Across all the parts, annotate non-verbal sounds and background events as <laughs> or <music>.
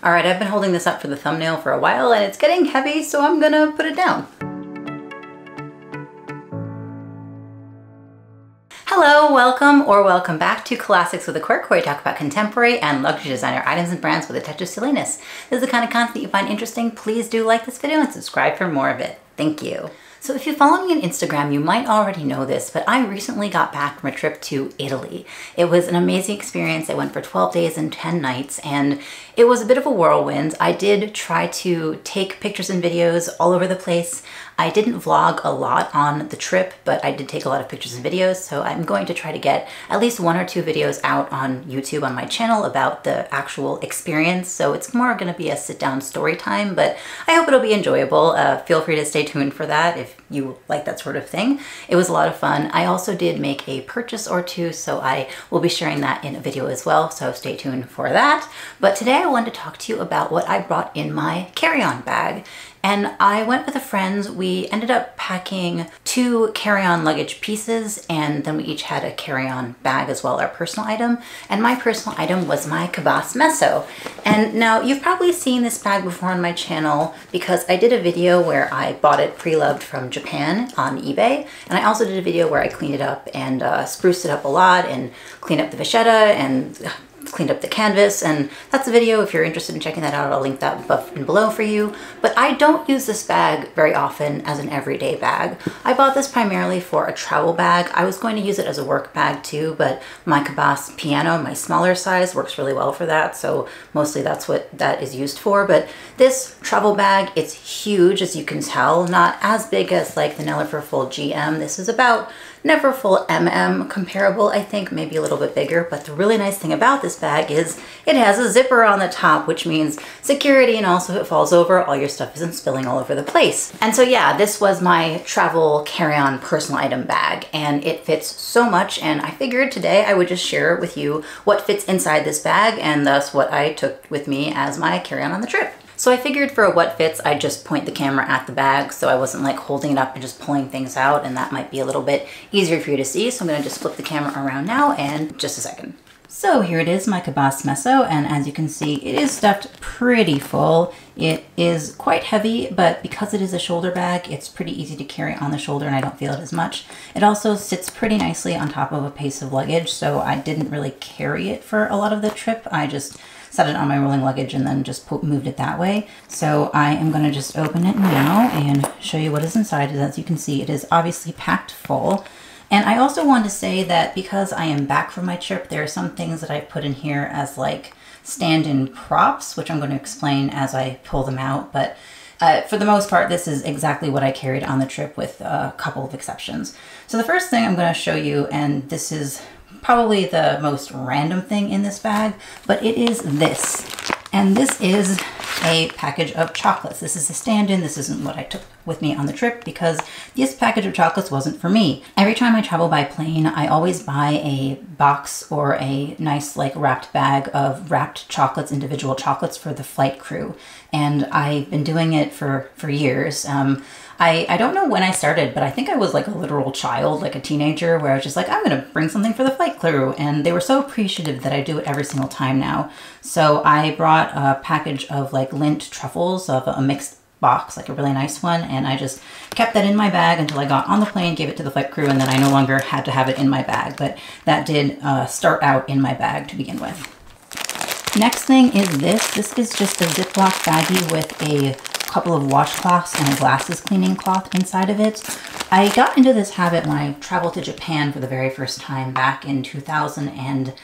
All right, I've been holding this up for the thumbnail for a while and it's getting heavy, so I'm gonna put it down. Hello, welcome or welcome back to Classics with a Quirk, where we talk about contemporary and luxury designer items and brands with a touch of silliness. This is the kind of content you find interesting. Please do like this video and subscribe for more of it. Thank you. So if you follow me on Instagram, you might already know this, but I recently got back from a trip to Italy. It was an amazing experience. I went for 12 days and 10 nights, and it was a bit of a whirlwind. I did try to take pictures and videos all over the place. I didn't vlog a lot on the trip, but I did take a lot of pictures and videos, so I'm going to try to get at least one or two videos out on YouTube on my channel about the actual experience. So it's more gonna be a sit down story time, but I hope it'll be enjoyable. Uh, feel free to stay tuned for that if you like that sort of thing. It was a lot of fun. I also did make a purchase or two, so I will be sharing that in a video as well, so stay tuned for that. But today I wanted to talk to you about what I brought in my carry-on bag. And I went with a friend. We ended up packing two carry-on luggage pieces and then we each had a carry-on bag as well, our personal item. And my personal item was my Cabas Mezzo. And now you've probably seen this bag before on my channel because I did a video where I bought it pre-loved from Japan on eBay. And I also did a video where I cleaned it up and uh, spruced it up a lot and cleaned up the vachetta and cleaned up the canvas and that's a video. If you're interested in checking that out I'll link that above and below for you. But I don't use this bag very often as an everyday bag. I bought this primarily for a travel bag. I was going to use it as a work bag too but my Cabas piano my smaller size works really well for that so mostly that's what that is used for. But this travel bag it's huge as you can tell. Not as big as like the Neverfull GM this is about Neverfull MM comparable, I think, maybe a little bit bigger. But the really nice thing about this bag is it has a zipper on the top, which means security and also if it falls over, all your stuff isn't spilling all over the place. And so yeah, this was my travel carry-on personal item bag and it fits so much and I figured today I would just share with you what fits inside this bag and thus what I took with me as my carry-on on the trip. So I figured for what fits, I'd just point the camera at the bag so I wasn't like holding it up and just pulling things out and that might be a little bit easier for you to see. So I'm gonna just flip the camera around now and just a second. So here it is, my Cabas Mezzo, and as you can see, it is stuffed pretty full. It is quite heavy, but because it is a shoulder bag, it's pretty easy to carry on the shoulder and I don't feel it as much. It also sits pretty nicely on top of a piece of luggage, so I didn't really carry it for a lot of the trip. I just set it on my rolling luggage and then just moved it that way. So I am going to just open it now and show you what is inside. As you can see, it is obviously packed full. And I also want to say that because I am back from my trip, there are some things that I put in here as like stand-in props, which I'm going to explain as I pull them out. But uh, for the most part, this is exactly what I carried on the trip with a couple of exceptions. So the first thing I'm going to show you, and this is probably the most random thing in this bag, but it is this. And this is a package of chocolates. This is a stand-in. This isn't what I took with me on the trip because this package of chocolates wasn't for me. Every time I travel by plane, I always buy a box or a nice like wrapped bag of wrapped chocolates, individual chocolates for the flight crew. And I've been doing it for, for years. Um, I, I don't know when I started, but I think I was like a literal child, like a teenager, where I was just like, I'm going to bring something for the flight crew. And they were so appreciative that I do it every single time now. So I brought a package of like Lindt truffles of a mixed box, like a really nice one. And I just kept that in my bag until I got on the plane, gave it to the flight crew, and then I no longer had to have it in my bag. But that did uh, start out in my bag to begin with. Next thing is this. This is just a Ziploc baggie with a couple of washcloths and a glasses cleaning cloth inside of it. I got into this habit when I traveled to Japan for the very first time back in 2000 and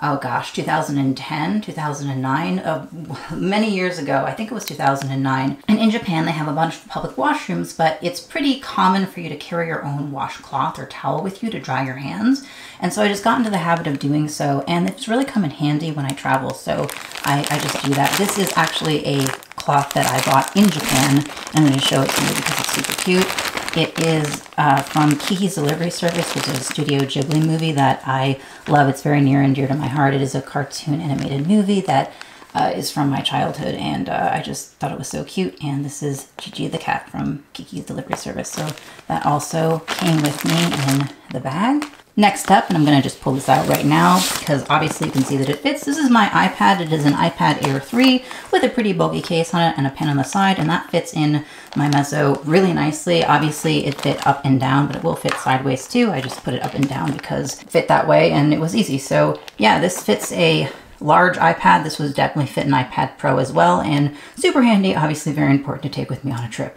oh gosh, 2010, 2009, uh, <laughs> many years ago. I think it was 2009. And in Japan, they have a bunch of public washrooms, but it's pretty common for you to carry your own washcloth or towel with you to dry your hands. And so I just got into the habit of doing so, and it's really come in handy when I travel, so I, I just do that. This is actually a cloth that I bought in Japan. I'm going to show it to you because it's super cute. It is uh, from Kiki's Delivery Service, which is a Studio Ghibli movie that I love. It's very near and dear to my heart. It is a cartoon animated movie that uh, is from my childhood, and uh, I just thought it was so cute. And this is Jiji the cat from Kiki's Delivery Service. So that also came with me in the bag. Next up, and I'm gonna just pull this out right now because obviously you can see that it fits. This is my iPad. It is an iPad Air 3 with a pretty bulky case on it and a pen on the side, and that fits in my mezzo really nicely. Obviously it fit up and down, but it will fit sideways too. I just put it up and down because it fit that way and it was easy. So yeah, this fits a large iPad. This was definitely fit an iPad Pro as well and super handy, obviously very important to take with me on a trip.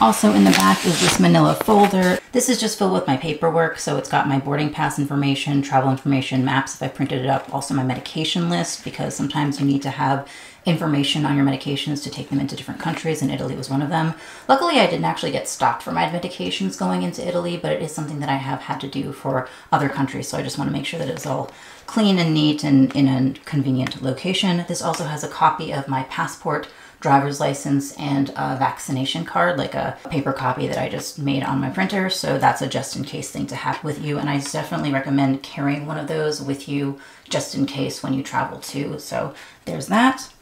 Also in the back is this manila folder. This is just filled with my paperwork, so it's got my boarding pass information, travel information, maps if I printed it up, also my medication list because sometimes you need to have information on your medications to take them into different countries, and Italy was one of them. Luckily, I didn't actually get stopped for my medications going into Italy, but it is something that I have had to do for other countries, so I just want to make sure that it's all clean and neat and in a convenient location. This also has a copy of my passport, driver's license, and a vaccination card, like a paper copy that I just made on my printer. So that's a just in case thing to have with you. And I definitely recommend carrying one of those with you just in case when you travel too. So there's that.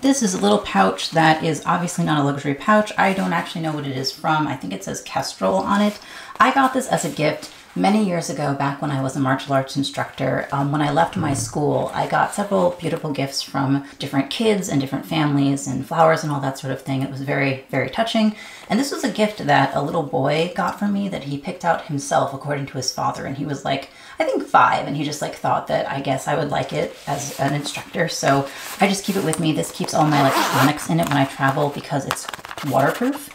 This is a little pouch that is obviously not a luxury pouch. I don't actually know what it is from. I think it says Kestrel on it. I got this as a gift many years ago, back when I was a martial arts instructor, um, when I left my school, I got several beautiful gifts from different kids and different families and flowers and all that sort of thing. It was very, very touching. And this was a gift that a little boy got for me that he picked out himself according to his father. And he was like, I think five, and he just like thought that I guess I would like it as an instructor. So I just keep it with me. This keeps all my electronics in it when I travel because it's waterproof.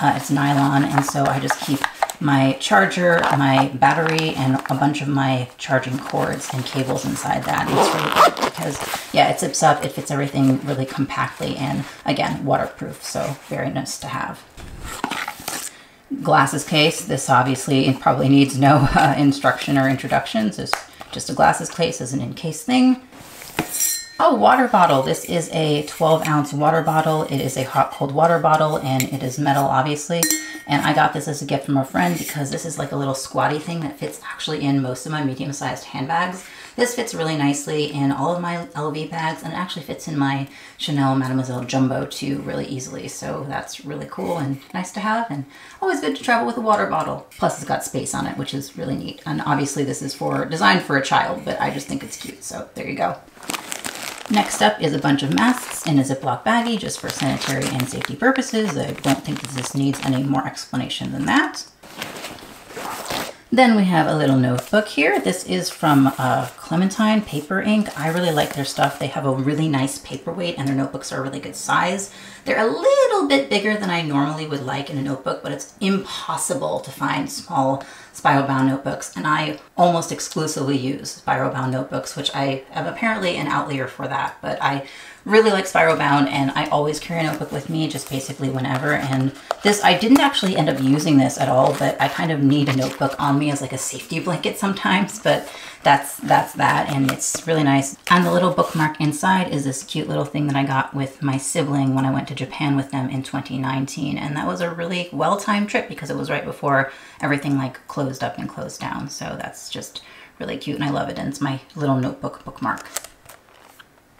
Uh, it's nylon, and so I just keep my charger, my battery, and a bunch of my charging cords and cables inside that. And it's really good because, yeah, it zips up, it fits everything really compactly, and again, waterproof, so very nice to have. Glasses case, this obviously probably needs no <laughs> uh, instruction or introductions. It's just a glasses case as an in-case thing. Oh, water bottle. This is a 12 ounce water bottle. It is a hot cold water bottle and it is metal obviously. And I got this as a gift from a friend because this is like a little squatty thing that fits actually in most of my medium sized handbags. This fits really nicely in all of my LV bags and it actually fits in my Chanel Mademoiselle Jumbo too really easily. So that's really cool and nice to have and always good to travel with a water bottle. Plus it's got space on it, which is really neat. And obviously this is for designed for a child, but I just think it's cute. So there you go. Next up is a bunch of masks in a Ziploc baggie just for sanitary and safety purposes. I don't think this needs any more explanation than that. Then we have a little notebook here. This is from uh, Clementine Paper Ink. I really like their stuff. They have a really nice paperweight and their notebooks are a really good size. They're a little bit bigger than I normally would like in a notebook, but it's impossible to find small spiral bound notebooks. And I almost exclusively use spiral bound notebooks, which I am apparently an outlier for that, but I really like spiral bound and I always carry a notebook with me just basically whenever and this I didn't actually end up using this at all but I kind of need a notebook on me as like a safety blanket sometimes but that's that's that and it's really nice and the little bookmark inside is this cute little thing that I got with my sibling when I went to Japan with them in 2019 and that was a really well-timed trip because it was right before everything like closed up and closed down so that's just really cute and I love it and it's my little notebook bookmark.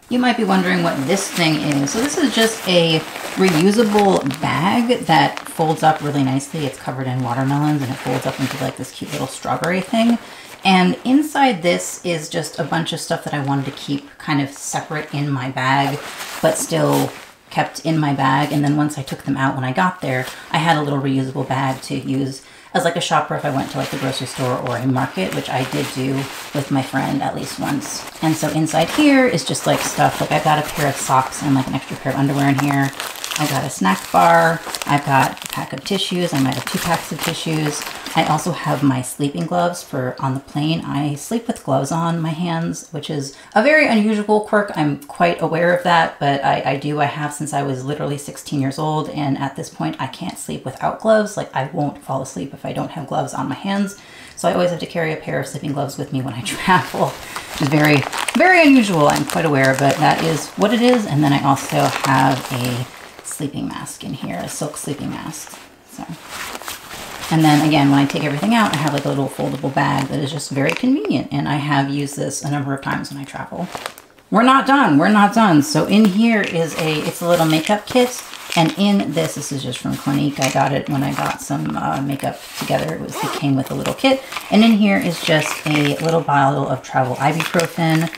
You might be wondering what this thing is. So this is just a reusable bag that folds up really nicely. It's covered in watermelons and it folds up into like this cute little strawberry thing. And inside this is just a bunch of stuff that I wanted to keep kind of separate in my bag, but still kept in my bag. And then once I took them out when I got there, I had a little reusable bag to use as like a shopper if I went to like the grocery store or a market, which I did do with my friend at least once. And so inside here is just like stuff, like I've got a pair of socks and like an extra pair of underwear in here. I got a snack bar. I've got a pack of tissues. I might have two packs of tissues. I also have my sleeping gloves for on the plane. I sleep with gloves on my hands, which is a very unusual quirk. I'm quite aware of that, but I, I do. I have since I was literally 16 years old, and at this point, I can't sleep without gloves. Like, I won't fall asleep if I don't have gloves on my hands. So I always have to carry a pair of sleeping gloves with me when I <laughs> travel, which is very, very unusual. I'm quite aware, but that is what it is. And then I also have a sleeping mask in here, a silk sleeping mask. So, and then again, when I take everything out, I have like a little foldable bag that is just very convenient. And I have used this a number of times when I travel. We're not done. We're not done. So in here is a, it's a little makeup kit And in this, this is just from Clinique. I got it when I got some uh, makeup together. It was it came with a little kit. And in here is just a little bottle of travel ibuprofen,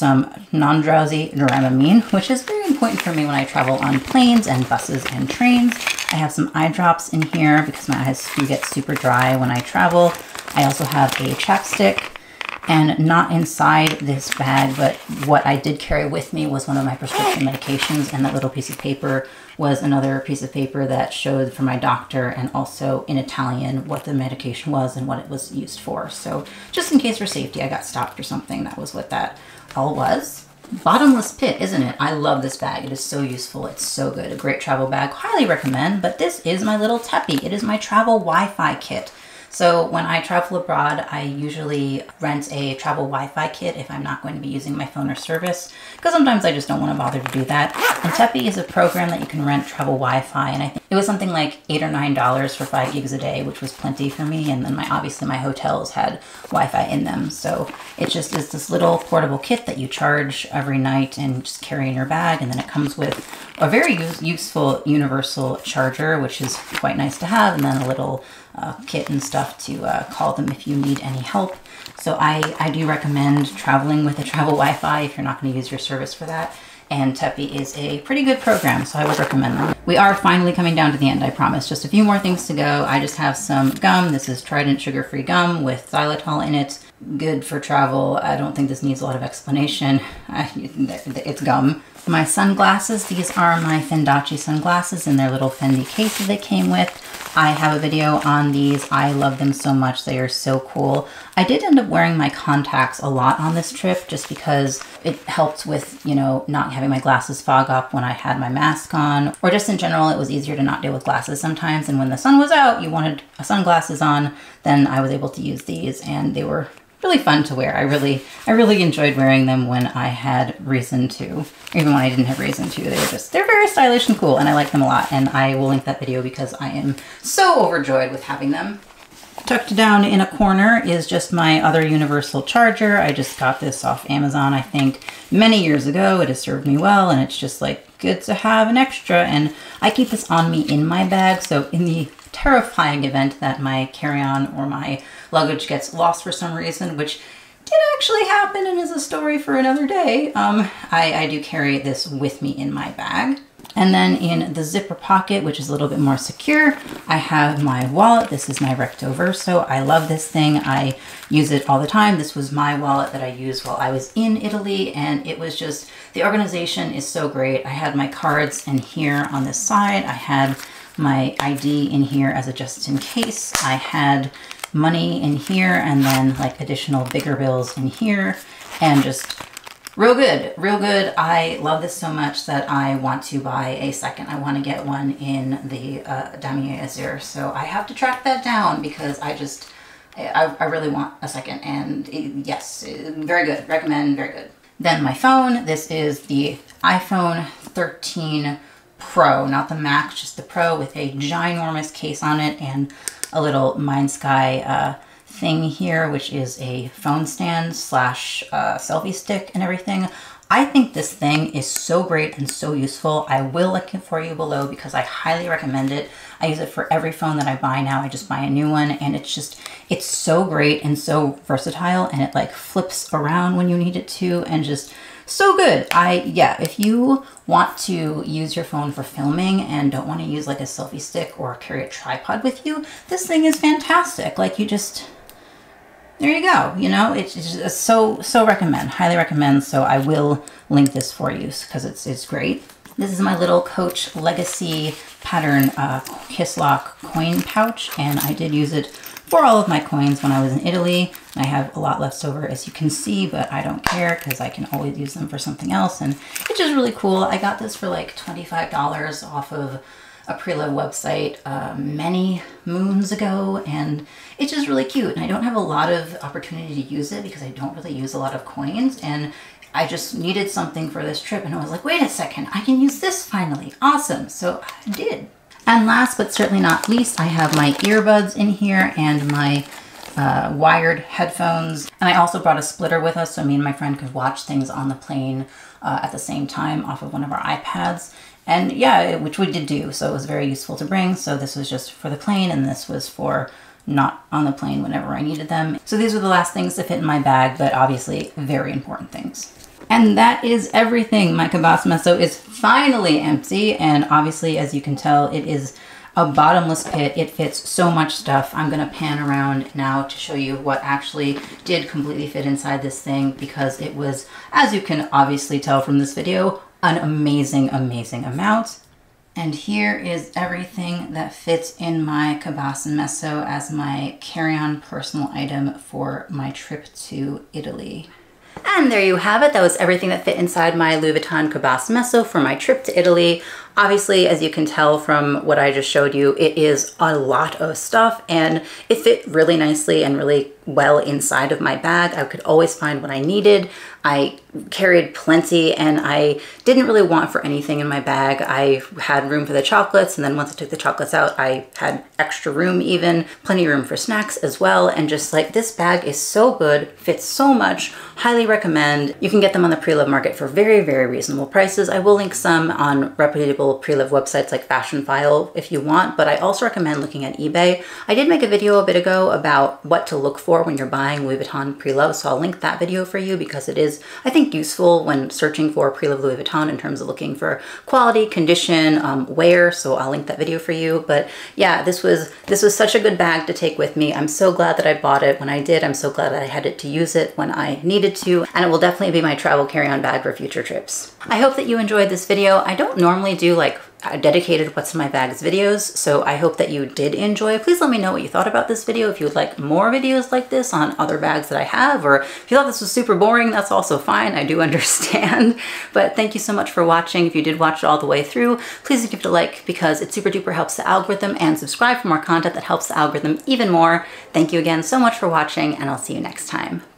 some non-drowsy Dramamine, which is very important for me when I travel on planes and buses and trains. I have some eye drops in here because my eyes do get super dry when I travel. I also have a chapstick and not inside this bag, but what I did carry with me was one of my prescription medications and that little piece of paper was another piece of paper that showed for my doctor and also in Italian what the medication was and what it was used for. So just in case for safety, I got stopped or something. That was what that Oh, all was. Bottomless pit, isn't it? I love this bag. It is so useful. It's so good. A great travel bag. Highly recommend. But this is my little Teppy. It is my travel Wi-Fi kit. So when I travel abroad, I usually rent a travel Wi-Fi kit if I'm not going to be using my phone or service, because sometimes I just don't want to bother to do that. And Teppy is a program that you can rent travel Wi-Fi, and I think it was something like eight or nine dollars for five gigs a day, which was plenty for me. And then my obviously my hotels had Wi-Fi in them, so it just is this little portable kit that you charge every night and just carry in your bag, and then it comes with a very use useful universal charger, which is quite nice to have, and then a little uh, kit and stuff to uh, call them if you need any help. So I, I do recommend traveling with a travel <laughs> Wi-Fi if you're not going to use your service for that. And Teppy is a pretty good program, so I would recommend them. We are finally coming down to the end, I promise. Just a few more things to go. I just have some gum. This is Trident sugar-free gum with xylitol in it. Good for travel. I don't think this needs a lot of explanation. <laughs> It's gum. My sunglasses, these are my Fendace sunglasses in their little Fendi case that they came with. I have a video on these. I love them so much. They are so cool. I did end up wearing my contacts a lot on this trip just because it helped with, you know, not having my glasses fog up when I had my mask on or just in general, it was easier to not deal with glasses sometimes. And when the sun was out, you wanted sunglasses on, then I was able to use these and they were really fun to wear. I really, I really enjoyed wearing them when I had reason to, even when I didn't have reason to. They were just, they're very stylish and cool and I like them a lot. And I will link that video because I am so overjoyed with having them. Tucked down in a corner is just my other universal charger. I just got this off Amazon, I think, many years ago. It has served me well and it's just like good to have an extra. And I keep this on me in my bag. So in the terrifying event that my carry-on or my luggage gets lost for some reason, which did actually happen and is a story for another day, um, I, I do carry this with me in my bag. And then in the zipper pocket, which is a little bit more secure, I have my wallet. This is my Recto Verso. I love this thing. I use it all the time. This was my wallet that I used while I was in Italy, and it was just, the organization is so great. I had my cards in here on this side. I had my ID in here as a just in case. I had money in here and then like additional bigger bills in here and just real good, real good. I love this so much that I want to buy a second. I want to get one in the uh, Damier Azur. So I have to track that down because I just, I, I really want a second. And it, yes, very good. Recommend, very good. Then my phone. This is the iPhone 13 Pro, not the Max, just the Pro with a ginormous case on it and a little Mindsky uh, thing here, which is a phone stand slash uh, selfie stick and everything. I think this thing is so great and so useful. I will link it for you below because I highly recommend it. I use it for every phone that I buy now. I just buy a new one and it's just, it's so great and so versatile and it like flips around when you need it to and just so good. I, yeah, if you want to use your phone for filming and don't want to use like a selfie stick or carry a tripod with you, this thing is fantastic. Like you just, there you go. You know, it's, it's so, so recommend, highly recommend. So I will link this for you because it's, it's great. This is my little Coach Legacy pattern uh, Lock coin pouch, and I did use it for all of my coins when I was in Italy. I have a lot left over as you can see, but I don't care because I can always use them for something else. And it's just really cool. I got this for like $25 off of Aprila website uh, many moons ago and it's just really cute and I don't have a lot of opportunity to use it because I don't really use a lot of coins and I just needed something for this trip and I was like wait a second I can use this finally awesome so I did and last but certainly not least, I have my earbuds in here and my uh, wired headphones. And I also brought a splitter with us so me and my friend could watch things on the plane uh, at the same time off of one of our iPads. And yeah, which we did do, so it was very useful to bring. So this was just for the plane and this was for not on the plane whenever I needed them. So these were the last things to fit in my bag, but obviously very important things. And that is everything. My Cabas Mezzo is finally empty. And obviously, as you can tell, it is a bottomless pit. It fits so much stuff. I'm gonna pan around now to show you what actually did completely fit inside this thing because it was, as you can obviously tell from this video, an amazing, amazing amount. And here is everything that fits in my Cabas Mezzo as my carry-on personal item for my trip to Italy. And there you have it. That was everything that fit inside my Louis Vuitton Cabas Mezzo for my trip to Italy. Obviously, as you can tell from what I just showed you, it is a lot of stuff and it fit really nicely and really well inside of my bag. I could always find what I needed. I carried plenty and I didn't really want for anything in my bag. I had room for the chocolates and then once I took the chocolates out, I had extra room even, plenty room for snacks as well. And just like this bag is so good, fits so much, highly recommend. You can get them on the pre-love market for very, very reasonable prices. I will link some on reputable pre-love websites like Fashionphile if you want, but I also recommend looking at eBay. I did make a video a bit ago about what to look for when you're buying Louis Vuitton pre-love, so I'll link that video for you because it is, I think, useful when searching for pre-love Louis Vuitton in terms of looking for quality, condition, um, wear, so I'll link that video for you. But yeah, this was, this was such a good bag to take with me. I'm so glad that I bought it when I did. I'm so glad that I had it to use it when I needed to, and it will definitely be my travel carry-on bag for future trips. I hope that you enjoyed this video. I don't normally do like Uh, dedicated what's in my bags videos so I hope that you did enjoy. Please let me know what you thought about this video. If you would like more videos like this on other bags that I have or if you thought this was super boring that's also fine. I do <laughs> understand but thank you so much for watching. If you did watch it all the way through please give it a like because it super duper helps the algorithm and subscribe for more content that helps the algorithm even more. Thank you again so much for watching and I'll see you next time.